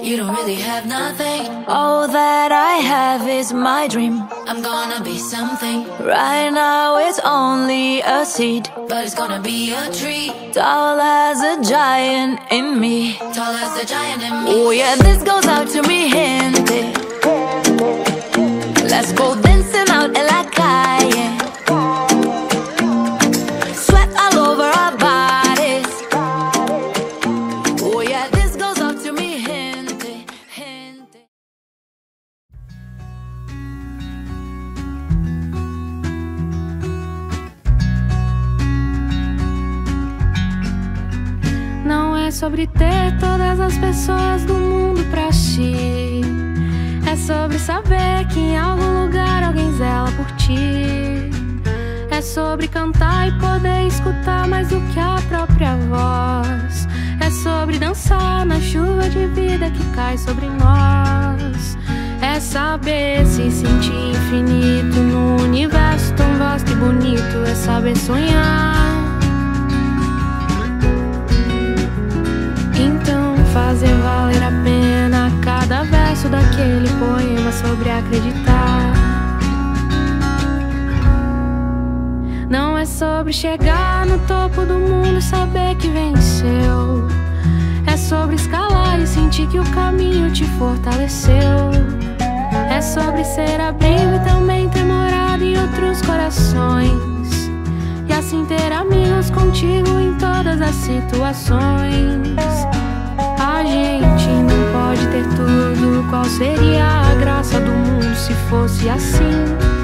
you don't really have nothing. All that I have is my dream. I'm gonna be something. Right now it's only a seed, but it's gonna be a tree. Tall as a giant in me. Tall as a giant in me. Oh yeah, this goes out to me, gente. Let's go é sobre ter todas as pessoas do mundo pra ti. É sobre saber que em algum lugar alguém zela por ti. É sobre cantar e poder escutar mais do que a própria voz. É sobre dançar na chuva de vida que cai sobre nós. É saber se sentir infinito no universo tão vasto e bonito. É saber sonhar. Daquele poema sobre acreditar. Não é sobre chegar no topo do mundo e saber que venceu. É sobre escalar e sentir que o caminho te fortaleceu. É sobre ser abrigo e também ter morado em outros corações. E assim ter amigos contigo em todas as situações. A gente não pode ter tudo. Qual seria a graça do mundo se fosse assim?